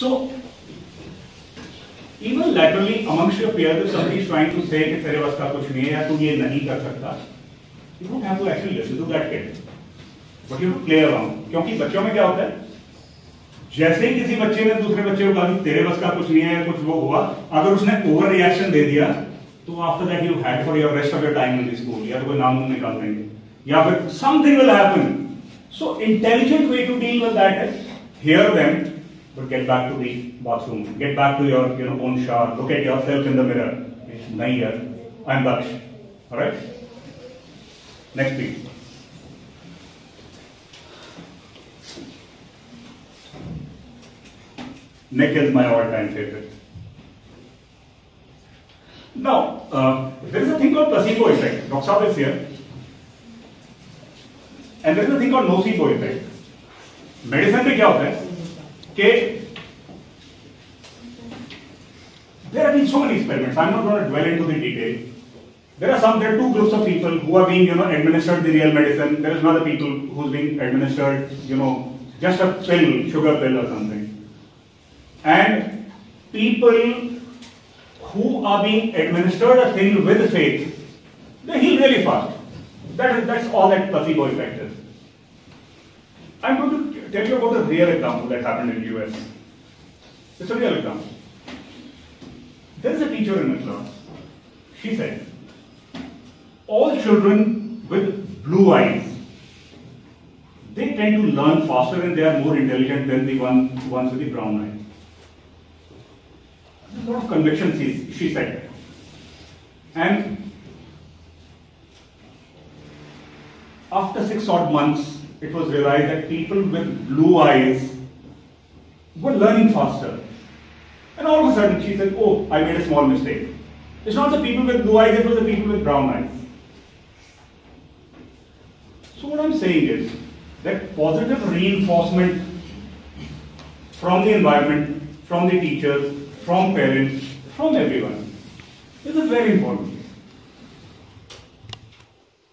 So, even laterally amongst your peers, if somebody is trying to say कि तेरे बस का कुछ नहीं है या तू ये नहीं कर सकता, you don't have to actually listen to that kid. But you have to play around. क्योंकि बच्चों में क्या होता है जैसे ही किसी बच्चे ने दूसरे बच्चे को कहा कि तेरे बस का कुछ नहीं है या कुछ वो हुआ अगर उसने ओवर रिएक्शन दे दिया तो after that you had for your rest of your time in school या तो कोई नाम वाम निकाल देंगे या फिर something will happen so intelligent way to deal with that is hear them but get back to the bathroom get back to your you know own shower look at yourself in the mirror nahi yaar i'm daksh all right next please Nick is my all-time favorite. Now, uh, there is a thing called placebo effect. Dr. Saab is here. And there is a thing called nocebo effect. Medicine में क्या होता है कि there have been so many experiments. I'm not going to dwell into the detail. There are some, there are two groups of people who are being, you know, administered the real medicine. There is another people who's being administered, you know, just a pill, sugar pill or something. And people who are being administered a thing with faith, they heal really fast. That is, that's all that placebo effect is. I'm going to tell you about a real example that happened in the US. It's a real example. There is a teacher in a class. She said, all children with blue eyes, they tend to learn faster and they are more intelligent than the one, ones with the brown eyes. There's a lot of conviction, she, she said. And after six odd months, it was realized that people with blue eyes were learning faster. And all of a sudden, she said, Oh, I made a small mistake. It's not the people with blue eyes, it was the people with brown eyes. So, what I'm saying is that positive reinforcement from the environment, from the teachers, from parents, from everyone. Is very important.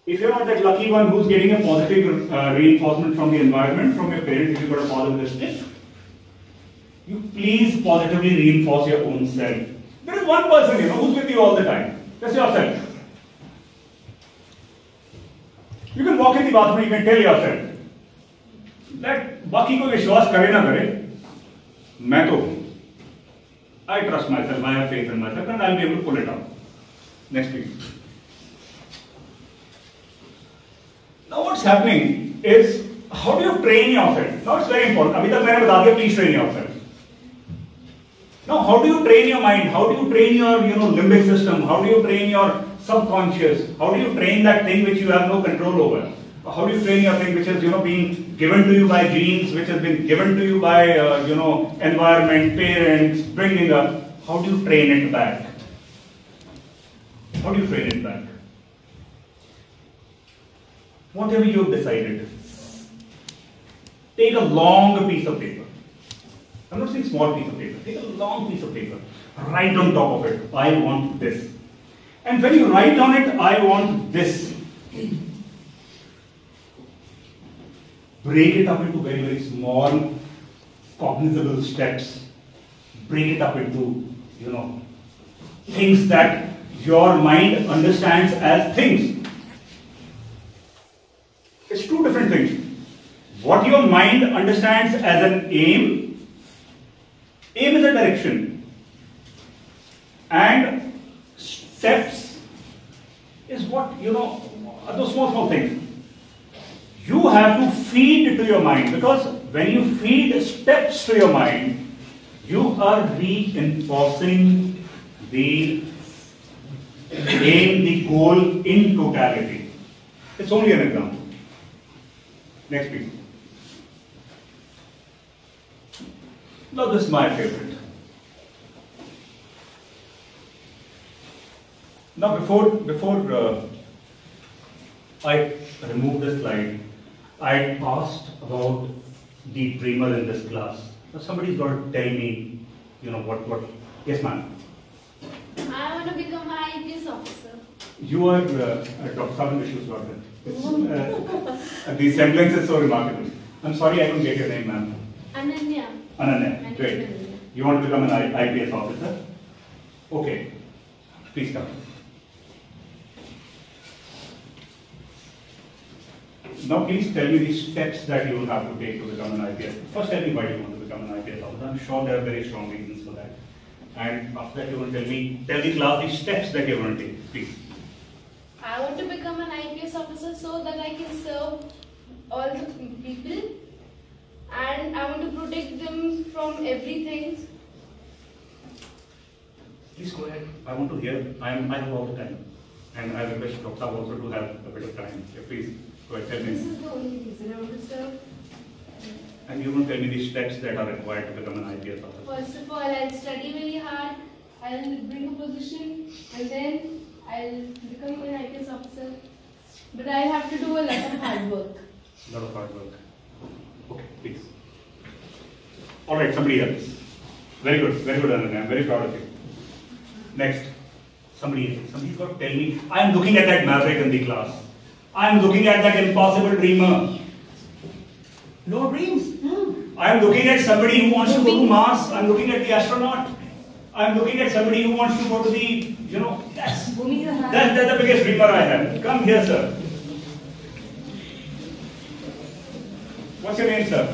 If you're not that lucky one who's getting a positive uh, reinforcement from the environment, from your parents, if you've got a positive stick, you please positively reinforce your own self. There is one person, you know, who's with you all the time. That's yourself. You can walk in the bathroom, you can tell yourself that बाकी कोई विश्वास करे ना करे मैं तो हूं I trust myself, I have faith in myself, and I'll be able to pull it off. Next, please. what's happening is how do you train yourself? Now, it's very important. अभी तक मैंने बता दिया, please train yourself. Now, how do you train your mind? How do you train your, you know, limbic system? How do you train your subconscious? How do you train that thing which you have no control over? How do you train your thing which is, you know, being given to you by genes, which has been given to you by, uh, you know, environment, parents, bringing up? How do you train it back? How do you train it back? Whatever you've decided, take a long piece of paper. I'm not saying small piece of paper. Take a long piece of paper. Write on top of it, I want this. And when you write on it, I want this. Break it up into very, very small, cognizable steps. Break it up into, you know, things that your mind understands as things. It's two different things. What your mind understands as an aim, aim is a direction, and steps is what, you know, are those small, small things. You have to feed to your mind because when you feed steps to your mind, you are reinforcing the aim, the goal in totality. It's only an example. Next, please. Now, this is my favorite. Now, before before uh, I remove this slide, I asked about the dreamer in this class. Now, somebody's got to tell me, you know, what what. Yes, ma'am. I want to become an IPS officer. You are uh, Dr. Daughter. It's, uh, the semblance is so remarkable. I'm sorry I couldn't get your name, ma'am. Ananya. Ananya. Great. You want to become an IPS officer? Okay. Please come. Now please tell me the steps that you will have to take to become an IPS. First tell me why you want to become an IPS officer. I'm sure there are very strong reasons for that. And after that you will tell me, tell the class the steps that you want to take, please. I want to become an IPS officer so that I can serve all the people and I want to protect them from everything. Please go ahead. I want to hear. I am. I have all the time, and I request Dr. Saab also to have a bit of time. Yeah, please go ahead. Tell This me. is the only reason I want to serve. And you will tell me the steps that are required to become an IPS officer. First of all, I'll study very hard, I'll bring a position, and then I'll become an IPS officer. But I'll have to do a lot of hard work. A lot of hard work. Okay, please. All right, somebody else. Very good. Very good, Ananya. I'm very proud of you. Next. Somebody else. Somebody's got to tell me. I am looking at that maverick in the class. I am looking at that impossible dreamer. No dreams. Hmm. I am looking at somebody who wants to go to Mars. I'm looking at the astronaut. I'm looking at somebody who wants to go to the, you know, that's, that's, that's the biggest dreamer I have. Come here, sir. What's your name, sir?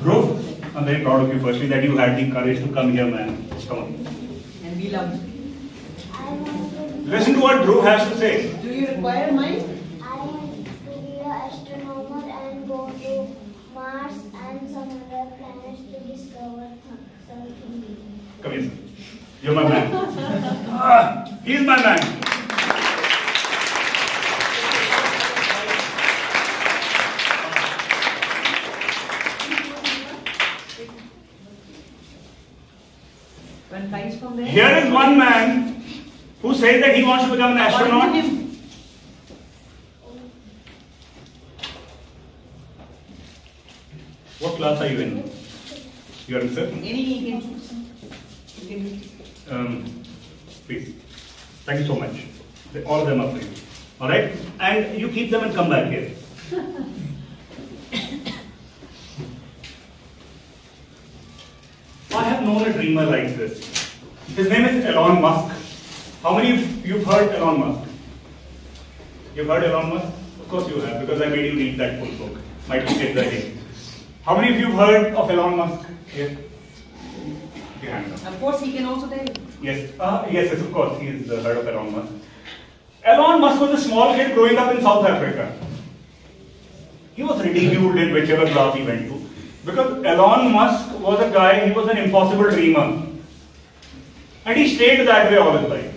Dhruv. I'm very proud of you, firstly, that you had the courage to come here, man. Come on. And we love. I want to Listen to what Dhruv has to say. Do you require mine? I want to be an astronomer and go to Mars and some other planets to discover something. Come here, sir. You're my man. Ah, he's my man. Says that he wants to become an astronaut. What class are you in? You are in sir? Any he can choose. You can Um, please. Thank you so much. They- All of them are free. All right? And you keep them and come back here. I have known a dreamer like this. His name is Elon Musk. How many of you've heard Elon Musk? You've heard Elon Musk? Of course you have, because I made you read that full book. My two kids are. How many of you have heard of Elon Musk? Here. Hand. Of course, he can also tell. Yes, uh, yes, yes, of course, he is the head of Elon Musk. Elon Musk was a small kid growing up in South Africa. He was ridiculed in whichever class he went to. Because Elon Musk was a guy, he was an impossible dreamer. And he stayed that way all his life.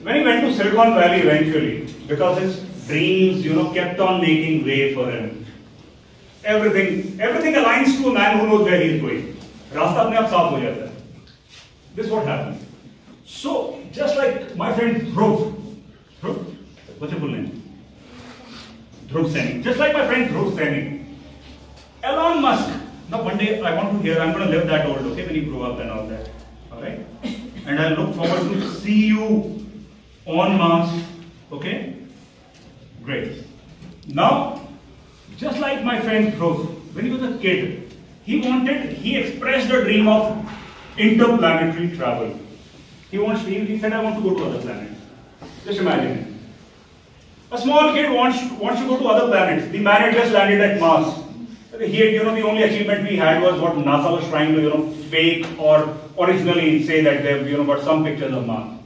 When he went to Silicon Valley eventually, because his dreams, you know, kept on making way for him. Everything, everything aligns to a man who knows where he is going. रास्ता अपने आप साफ हो जाता है. This is what happened. So, just like my friend Dhruv, Dhruv, what's your full name? Dhruv Seni. Just like my friend Dhruv Seni, Elon Musk. Now, one day I want to hear, I'm going to live that old, okay, when you grow up and all that. Alright? And I look forward to see you on Mars, okay? Great. Now, just like my friend Dhruv, when he was a kid, he wanted, he expressed a dream of interplanetary travel. He wants, he, said, I want to go to other planets. Just imagine it. A small kid wants, wants to go to other planets. The man had just landed at Mars. He you know, the only achievement we had was what NASA was trying to, you know, fake or originally say that they've, you know, got some pictures of Mars.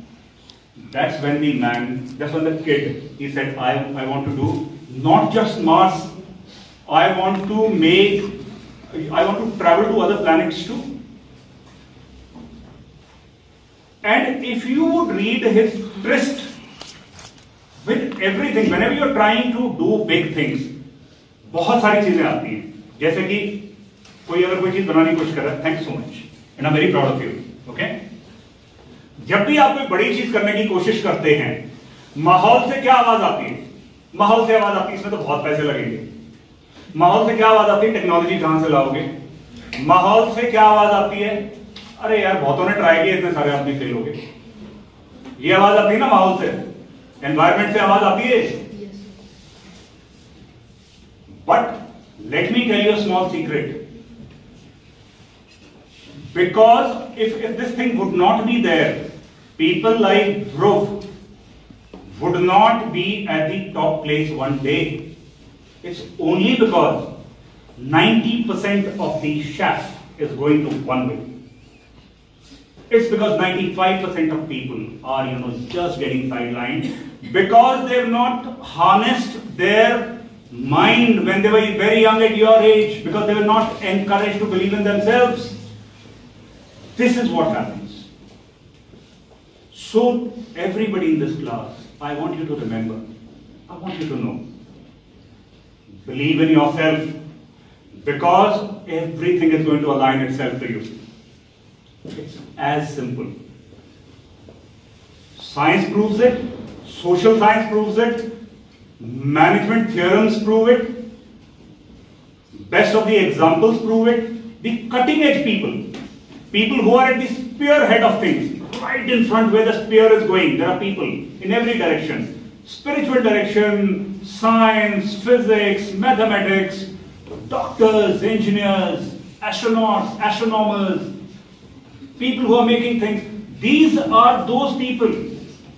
That's when the man, that's when the kid, he said, I, I want to do not just Mars, I want to make, I want to travel to other planets too. And if you would read his tryst with everything, whenever you're trying to do big things, बहुत सारी चीजें आती हैं जैसे कि कोई अगर कोई चीज बनाने की कोशिश कर रहा है thank you so much and I very proud of you okay जब भी आप कोई बड़ी चीज़ करने की कोशिश करते हैं माहौल से क्या आवाज़ आती है? माहौल से आवाज़ आती है इसमें तो बहुत पैसे लगेंगे। माहौल से क्या आवाज़ आती है? टेक्नोलॉजी कहाँ से लाओगे? माहौल से क्या आवाज़ आती है? अरे यार बहुतों ने ट्राई किया इतने सारे आदमी फेल हो गए। ये आवाज़ आती है ना माहौल से? एनवायरमेंट से आवाज़ आती है? But me tell you a small secret. Because if, if this thing would not be there, people like Dhruv would not be at the top place one day. It's only because 90% of the chef is going to one way. It's because 95% of people are, you know, just getting sidelined because they've not harnessed their mind when they were very young at your age, because they were not encouraged to believe in themselves. This is what happens. So, everybody in this class, I want you to remember, I want you to know, believe in yourself. Because everything is going to align itself to you. It's as simple. Science proves it, social science proves it, management theorems prove it, best of the examples prove it, the cutting edge people, people who are at the spearhead of things, right in front where the spear is going, there are people in every direction. Spiritual direction, science, physics, mathematics, doctors, engineers, astronauts, astronomers, people who are making things. These are those people,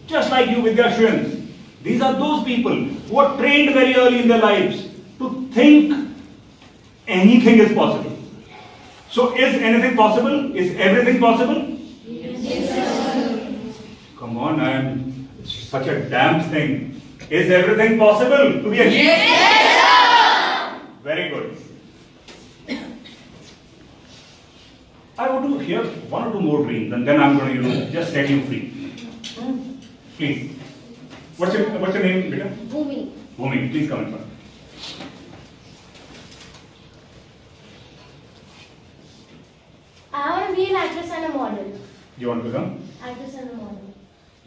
just like you Vidyashwins. These are those people who are trained very early in their lives to think anything is possible. So, is anything possible? Is everything possible? Yes, Come on, I'm such a damn thing. Is everything possible to be a yes? Very good. I want to hear one or two more dreams, and then I'm going to you know, just set you free. Please. What's your What's your name, Beta? Bhumi. Bhumi, please come in front. I want to be an actress and a model. You want to become? Actress and a model.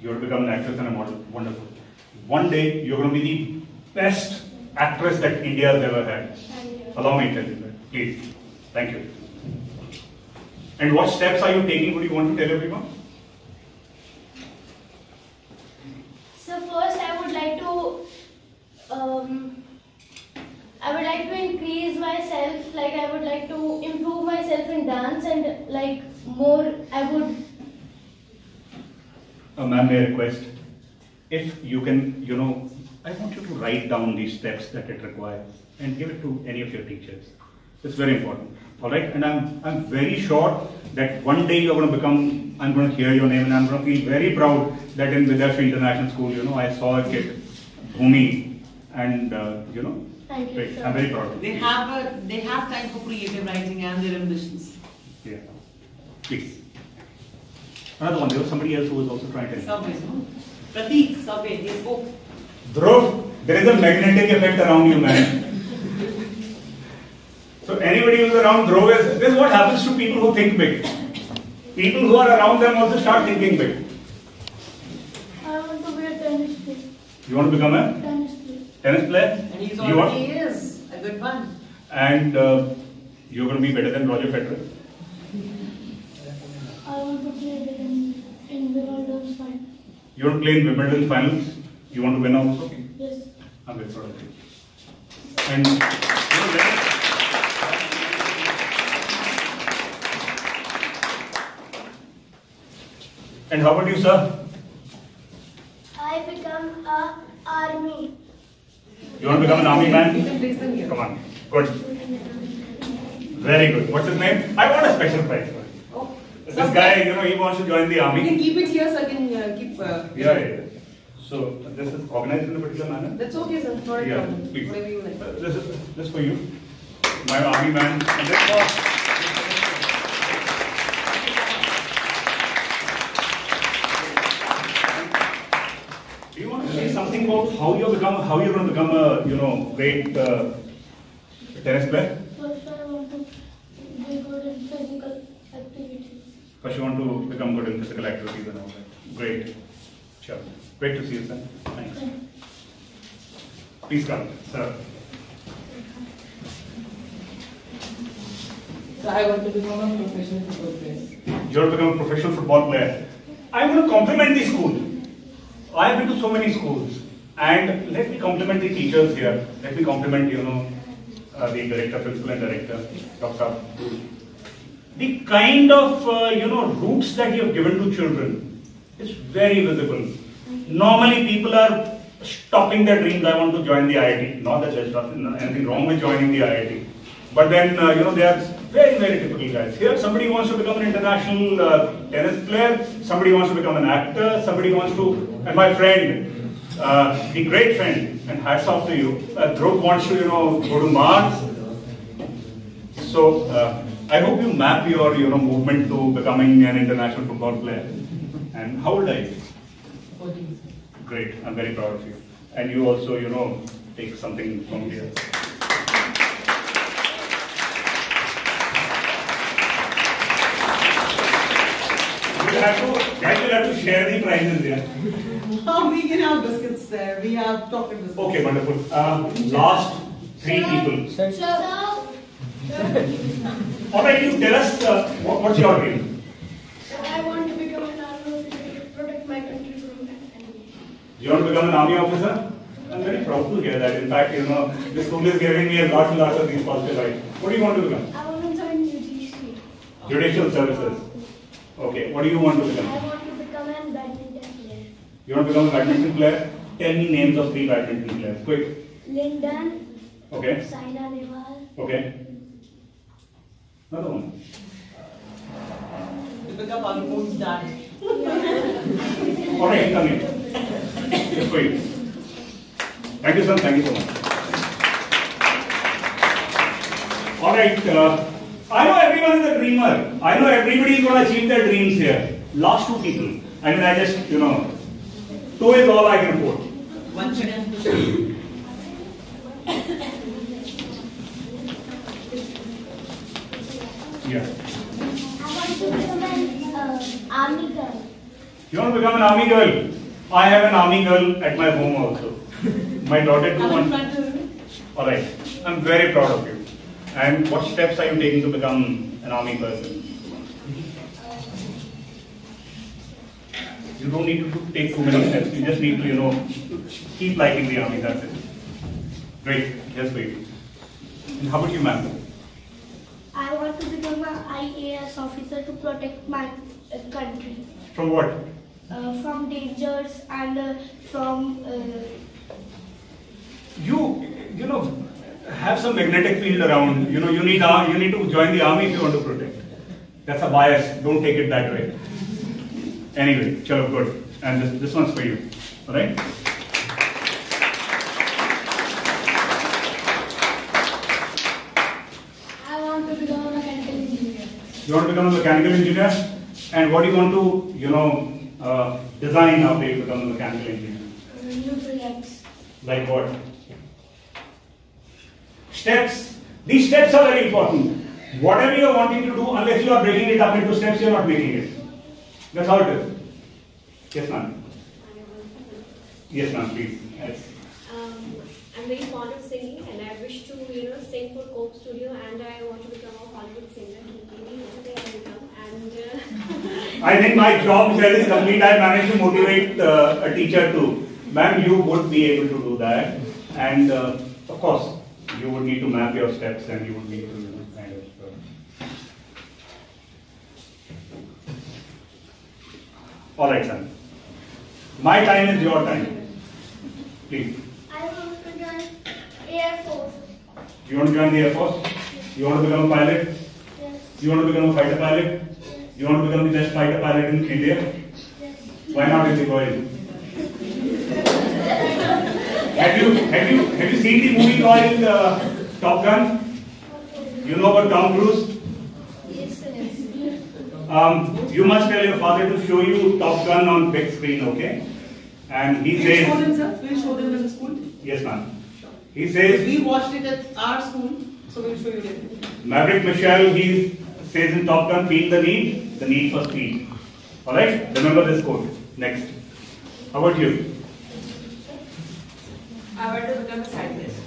You want to become an actress and a model. Wonderful. One day you're going to be the best actress that India has ever had. Thank you. Allow me to tell you that, please. Thank you. And what steps are you taking? Would you want to tell everyone? So first, I would like to, um, I would like to increase myself. Like I would like to improve myself in dance and like more. I would. Uh, ma'am, may I request, if you can, you know, I want you to write down these steps that it requires and give it to any of your teachers. It's very important. All right, and I'm I'm very sure that one day you're going to become. I'm going to hear your name, and I'm going to feel very proud that in Vidyashree International School, you know, I saw a kid, Bhumi, and uh, you know, Thank you. great. sir. I'm very proud. of They have a, they have time for creative writing and their ambitions. Yeah. Please. Another one. There was somebody else who was also trying to. Subway, no? Pratik, Subway, they spoke. Dhruv, there is a magnetic effect around you, man. So anybody who's around Dhruv is, this is what happens to people who think big. People who are around them also start thinking big. I want to be a tennis player. You want to become a Tennis player. tennis player? And he's You already want? is a good one. And uh, you're going to be better than Roger Federer. You want to play in Wimbledon finals. You want to win also. Yes. I'm very proud of you. And you know, there- and how about you, sir? I become a army. You want to become an army man? can place them here. Come on. Good. Very good. What's his name? I want a special prize for him. This guy, you know, he wants to join the army. You can keep it here so I can uh, keep. Uh, Yeah, yeah. So this is organized in a particular manner. That's okay, sir. Not Yeah, problem. please. Whatever you like. This is this for you, my army man. And this for Do you want to say something about how you become how you're going to become a you know great uh, tennis player? First, I want to be good in physical activities. First, you want to become good in physical activities and all that. Great. Sure. Great to see you, sir. Thanks. Please come, sir. So I want to become a professional football player. You want to become a professional football player. I'm going to compliment the school. I've been to so many schools, and let me compliment the teachers here. Let me compliment, you know, uh, the director, principal and director, Dr. The kind of, uh, you know, routes that you have given to children is very visible. Normally people are stopping their dreams, I want to join the IIT. Not that there's nothing, anything wrong with joining the IIT. But then, uh, you know, they are very, very typical guys. Here, somebody wants to become an international uh, tennis player, somebody wants to become an actor, somebody wants to, and my friend, uh, the great friend, and hats off to you, uh, Dhruv wants to, you know, go to Mars. So, uh, I hope you map your, you know, movement to becoming an international football player. And how old are you? 14. Great, I'm very proud of you. And you also, you know, take something from here. You have to, guys will have to share the prizes here. Oh, we can have biscuits there. We have chocolate biscuits. Okay, wonderful. Uh, last three people. So, All right, you tell us uh, what, what's your dream. I want to become an army officer to protect my country from. You want to become an army officer? I'm very proud to hear that. In fact, you know, the school is giving me a lot and lots of these positive vibes. What do you want to become? I want to join UGC. Judicial services. Okay, what do you want to become? I want to become a badminton player. You want to become a badminton player? Tell me names of three badminton players. Quick. Lin Dan, Okay. Saina Nehwal, Okay. Another one. Deepika Padukone's dad. All right, come in. Good for you. Thank you, sir. Thank you so much. All right. Uh, I know everyone is a dreamer. I know everybody is going to achieve their dreams here. Last two people. I mean, I just, you know, two is all I can afford. One second. Yeah. I want to become an uh, army girl. You want to become an army girl? I have an army girl at my home also. My daughter too. I'm wants- front of you. All right. I'm very proud of you. And what steps are you taking to become an army person? You don't need to take too many steps. You just need to, you know, keep liking the army. That's it. Great. Yes, for you. And how about you, ma'am? I want to become an IAS officer to protect my country From what? Uh, from dangers and uh, from uh, You, you know, have some magnetic field around. You know, you need ar- you need to join the army if you want to protect. That's a bias. Don't take it that way. Anyway, chalo, good. And this, this one's for you. All right? I want to become a mechanical engineer. You want to become a mechanical engineer? And what do you want to, you know, uh, design after you become a mechanical engineer? New projects. Like what? Steps. These steps are very important. Whatever you are wanting to do, unless you are breaking it up into steps, you are not making it. That's how it is. Yes, ma'am. Yes, ma'am, please. Yes. Um, I'm very fond of singing and I wish to, you know, sing for Coke Studio and I want to become a Hollywood singer. Maybe today I become and uh, I think my job here is complete. I managed to motivate uh, a teacher too. Ma'am, you would be able to do that. And uh, of course, you would need to map your steps and you would need to, you know, kind of. Uh... All right, son. My time is your time. Please. I want to join Air Force. You want to join the Air Force? You want to become a pilot? Yes, You want to become a fighter pilot? You want to become the best fighter pilot in India? Why not in the world? have you have you have you seen the movie called uh, Top Gun? You know about Tom Cruise? Yes, yes. Um, you must tell your father to show you Top Gun on big screen, okay? And he We'll show them, sir. We'll show them in the school. yes, ma'am. He says, We watched it at our school, so we'll show you later. Maverick Mitchell, he says in Top Gun, feel the need, the need for speed. All right? Remember this quote. Next. How about you? I want to become a scientist.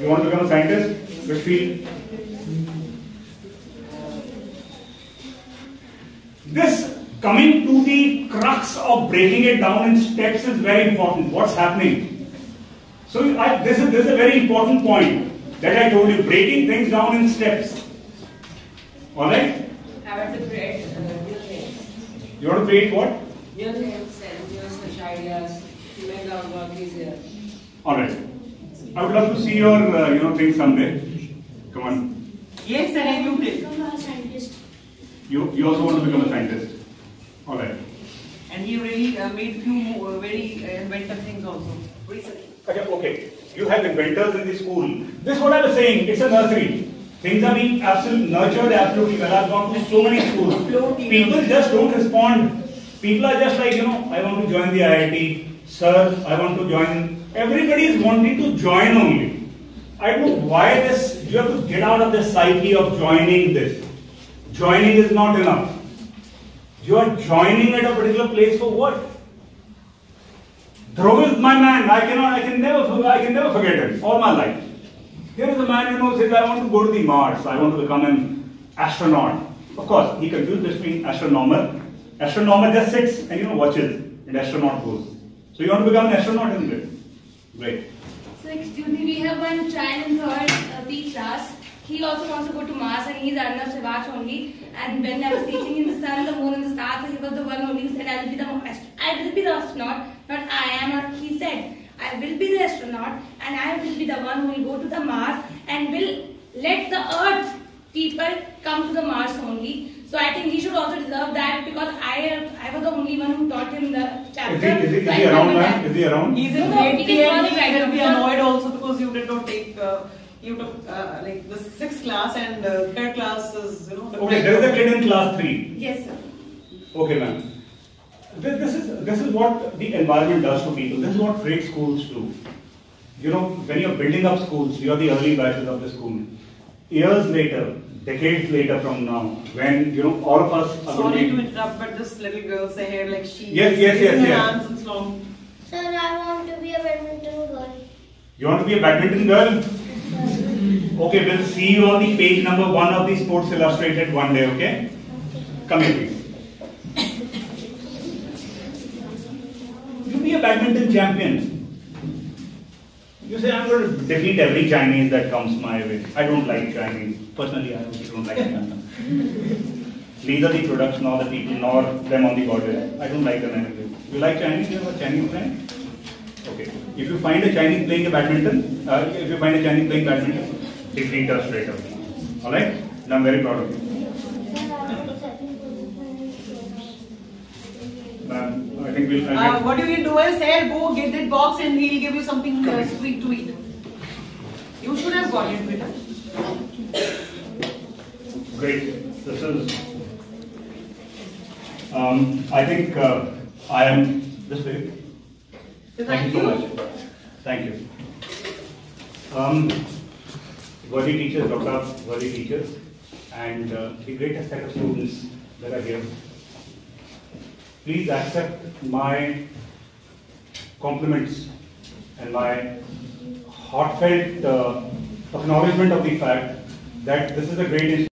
You want to become a scientist? Which field? This coming to the crux of breaking it down in steps is very important. What's happening? So I, this is this is a very important point. That I told you, breaking things down in steps. Alright? I want to create uh, new things. You want to create what? New things and new such ideas to make our work easier. Alright. I would love to see your, uh, you know, things someday. Come on. Yes, and you did. Become a scientist. You, you also want to become a scientist. Alright. And he really uh, made few more, very uh, inventive things also recently. Okay, okay. You have inventors in the school. This is what I was saying. It's a nursery. Things are being absolutely nurtured absolutely well. I've gone to so many schools. People just don't respond. People are just like, you know, I want to join the IIT. Sir, I want to join. Everybody is wanting to join only. I don't know why this, you have to get out of this psyche of joining this. Joining is not enough. You are joining at a particular place for what? Dhruv is my man. I cannot, I can never, I can never forget him all my life. Here is a man, you know, says, I want to go to the Mars. I want to become an astronaut. Of course, he confused between astronomer. Astronomer just sits and, you know, watches, and astronaut goes. So you want to become an astronaut, isn't it? Great. So excuse me, we have one child in third uh, class. He also wants to go to Mars and he's Arnav Srivach only. And when I was teaching him the sun, the moon and the stars, he was the one only who said, I will be the I will be the astronaut, not I am. Or he said, I will be the astronaut and I will be the one who will go to the Mars and will let the Earth people come to the Mars only. So I think he should also deserve that because I I was the only one who taught him the chapter. Is he, is he, is So he around, remember man? that. Is he around? He's in No, no, grade we can three call and him right he will be because- annoyed also because you did not take, uh, you took uh, like the sixth class and uh, third class is, you know. the Okay, there is a kid in class 3. Yes, sir. Okay, ma'am. This, this is this is what the environment does to people. This is what great schools do. You know, when you're building up schools, you're the early batches of the school. Years later, decades later from now, when you know all of us are Sorry to going to be, interrupt, but this little girl say here like she. Yes, yes, raising yes, her yes. hands and long. Sir, I want to be a badminton girl. you want to be a badminton girl. Okay, we'll see you on the page number one of the Sports Illustrated one day. Okay, come here, please. Be a badminton champion. You say, I'm going to defeat every Chinese that comes my way. I don't like Chinese. Personally, I also don't like them. Neither the products nor the people nor them on the border. I don't like them anyway. You like Chinese? You have a Chinese friend? Okay. If you find a Chinese playing a badminton, uh, if you find a Chinese playing badminton, defeat her straight away. Alright? And I'm very proud of you. Sir, I want to second position in Ma'am, I think we'll. I'll Uh, what do you do is here, go get that box and he'll give you something uh, sweet to eat. You should have got it, beta. Great. This is. Um, I think uh, I am this way. So Thank you so much. Thank you. Um, worthy teachers, Dr. Worthy teachers, and uh, the greatest set of students that are here. Please accept my compliments and my heartfelt uh, acknowledgement of the fact that this is a great.